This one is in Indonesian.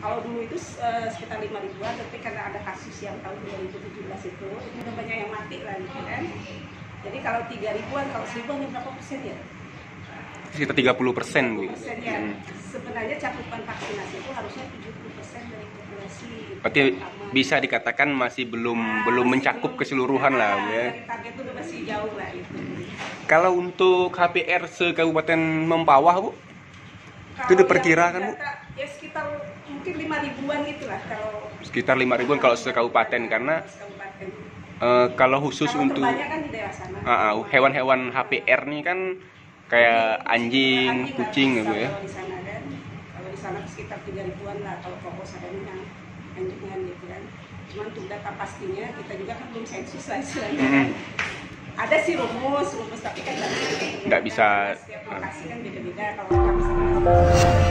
Kalau dulu itu eh, sekitar lima ribuan, tapi karena ada kasus yang tahun 2017 itu, itu banyak yang mati lah gitu kan. Jadi kalau tiga ribuan, kalau seribuan yang berapa persen ya? Sekitar 30 persen gitu. Persen ya. Hmm. Sebenarnya cakupan vaksinasi itu harusnya 70 persen dari populasi. Berarti bisa dikatakan masih belum Nah, belum masih mencakup belum- keseluruhan lah Nah, Bu, ya. Target itu masih jauh lah gitu. Kalau untuk HPR se-Kabupaten Mempawah, Bu, Itu Kalau diperkirakan, yang Bu? Ya sekitar mungkin lima ribuan gitu lah kalau sekitar 5 ribuan kalau se-kabupaten karena Kabupaten. eh, kalau khusus Kalau untuk kan di daerah sana. ah, ah, hewan-hewan HPR nih kan kayak anjing, lah kucing gitu ya. Kalau di sana kan, kalau di sana sekitar tiga ribuan lah kalau fokus ada yang anjingan gitu kan. Cuman untuk data pastinya kita juga kan belum sensus lah istilahnya. Mm. Ada sih rumus, rumus tapi kan nggak bisa. Setiap lokasi kan beda-beda kalau kami.